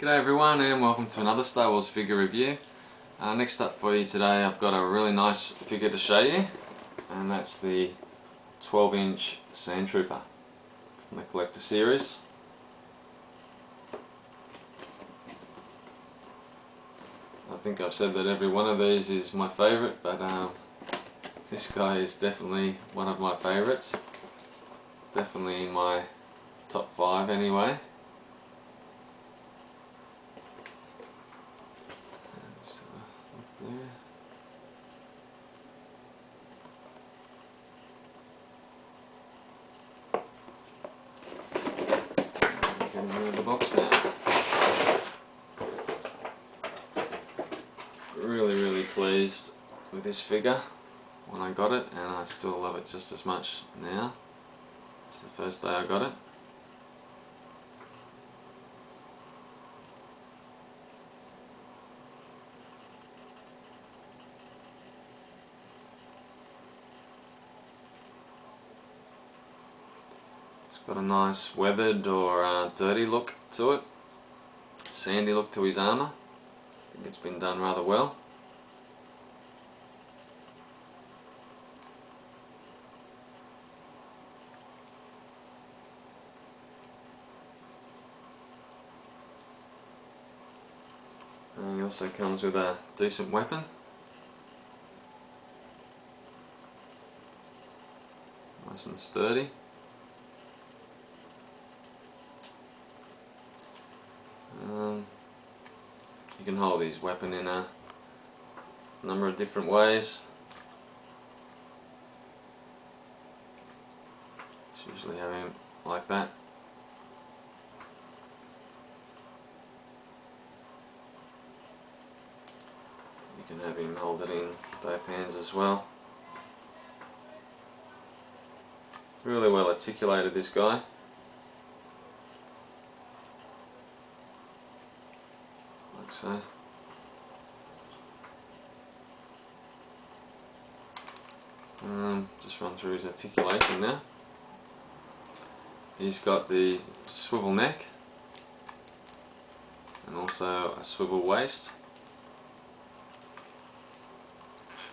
G'day everyone and welcome to another Star Wars figure review. Uh, next up for you today I've got a really nice figure to show you and that's the 12 inch Sand Trooper from the Collector Series. I think I've said that every one of these is my favourite but um, this guy is definitely one of my favourites. Definitely in my top 5 anyway. Of the box now. Really, really pleased with this figure when I got it, and I still love it just as much now as the first day I got it. It's got a nice weathered or uh, dirty look to it. Sandy look to his armour. I think it's been done rather well. And he also comes with a decent weapon. Nice and sturdy. You can hold his weapon in a number of different ways. Just usually have him like that. You can have him hold it in both hands as well. Really well articulated this guy. So. Um, just run through his articulation now. He's got the swivel neck and also a swivel waist.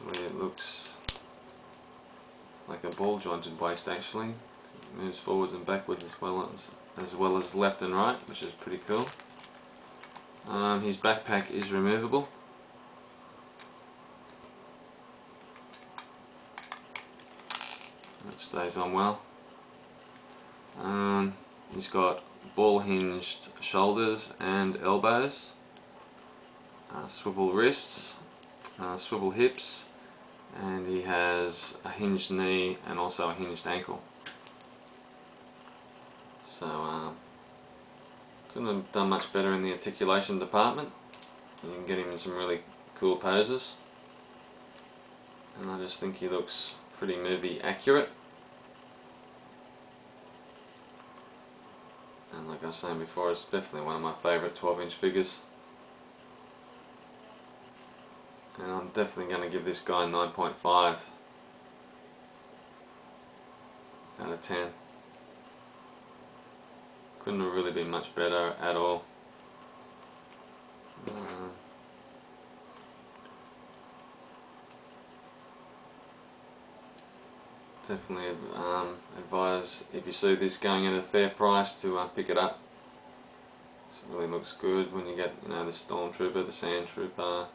Actually it looks like a ball jointed waist actually. It moves forwards and backwards as well as, as well as left and right which is pretty cool. Um, his backpack is removable. It stays on well. Um, he's got ball hinged shoulders and elbows, uh, swivel wrists, uh, swivel hips, and he has a hinged knee and also a hinged ankle. So um, couldn't have done much better in the articulation department. You can get him in some really cool poses. And I just think he looks pretty movie accurate. And like I was saying before, it's definitely one of my favourite 12 inch figures. And I'm definitely going to give this guy 9.5 out of 10. Couldn't have really been much better at all. Uh, definitely um, advise if you see this going at a fair price to uh, pick it up. It really looks good when you get you know the Stormtrooper, the Sand Trooper,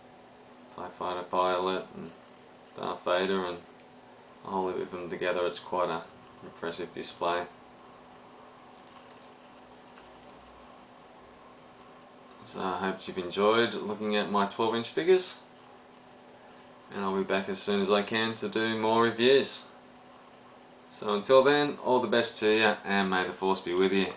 TIE Fighter Pilot and Darth Vader and a whole of them together it's quite a impressive display. So I hope you've enjoyed looking at my 12 inch figures and I'll be back as soon as I can to do more reviews. So until then, all the best to you and may the force be with you.